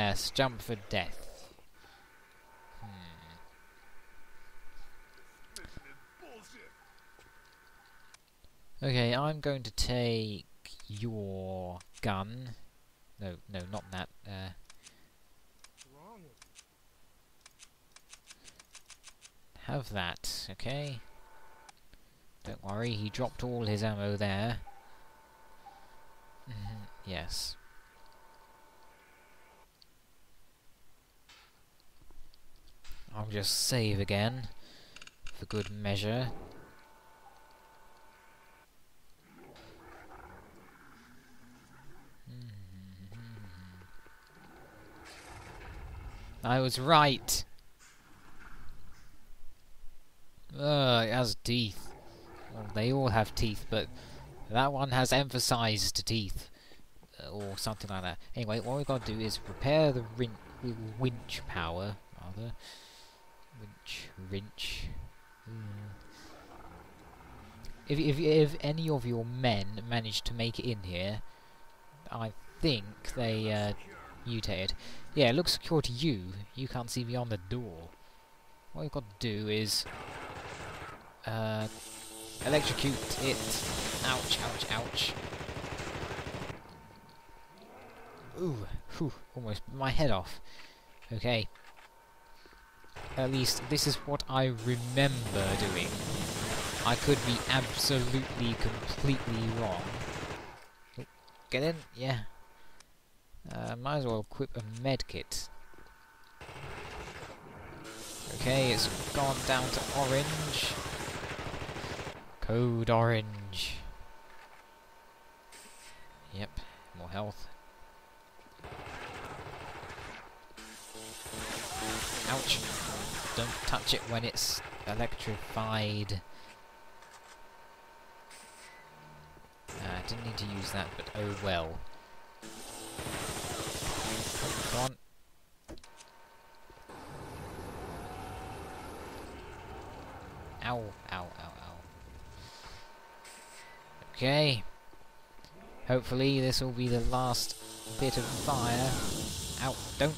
Yes, jump for death. Hmm. Okay, I'm going to take your gun. No, no, not that. Uh, have that, okay? Don't worry, he dropped all his ammo there. Mhm, yes. I'll just save again, for good measure. I was right! Ugh, it has teeth. Well, they all have teeth, but that one has emphasized teeth. Uh, or something like that. Anyway, what we've got to do is repair the win winch power, rather. Winch, wrench. If, if, if any of your men manage to make it in here, I think they uh, mutated. Yeah, it looks secure to you. You can't see beyond the door. What we've got to do is uh, electrocute it. Ouch, ouch, ouch. Ooh, whew, almost my head off. Okay. At least this is what I remember doing. I could be absolutely, completely wrong. Get in? Yeah. Uh, might as well equip a medkit. Okay, it's gone down to orange. Code orange. Yep, more health. Ouch. Don't touch it when it's electrified. Uh, didn't need to use that, but oh well. Come on. Ow, ow, ow, ow. Okay. Hopefully this will be the last bit of fire. Ow, don't.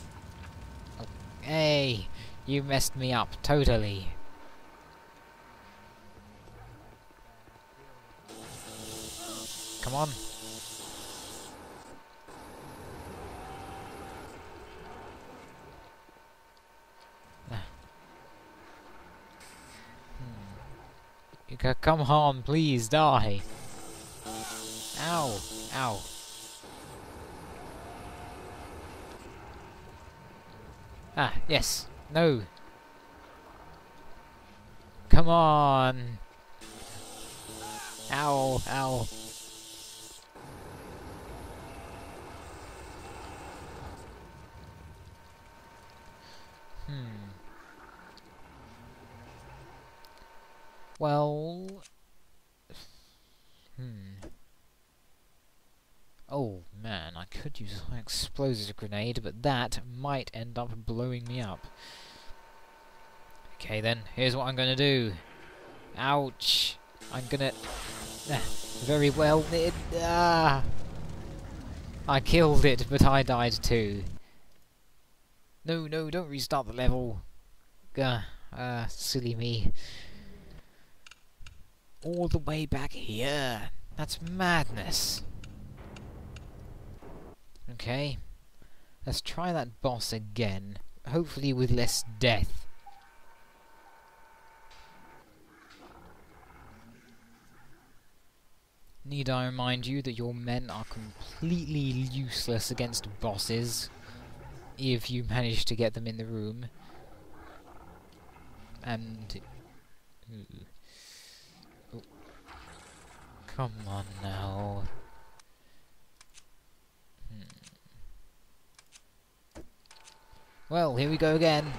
Oh, hey, you messed me up, totally. Come on. Come on, please die. Ow, ow. Ah, yes. No. Come on. Ow, ow. Hmm. Well... Hmm. Oh, man, I could use an explosive grenade, but that might end up blowing me up. Okay then, here's what I'm gonna do. Ouch! I'm gonna... Uh, very well, it, ah! I killed it, but I died too. No, no, don't restart the level. Gah, ah, uh, silly me all the way back here. That's madness. Okay. Let's try that boss again. Hopefully with less death. Need I remind you that your men are completely useless against bosses if you manage to get them in the room. And... Ooh. Come on now. Well, here we go again.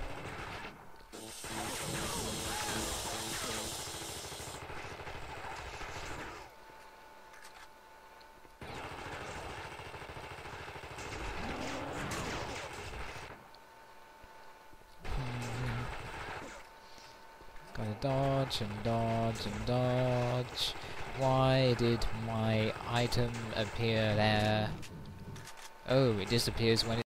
Dodge and dodge and dodge. Why did my item appear there? Oh, it disappears when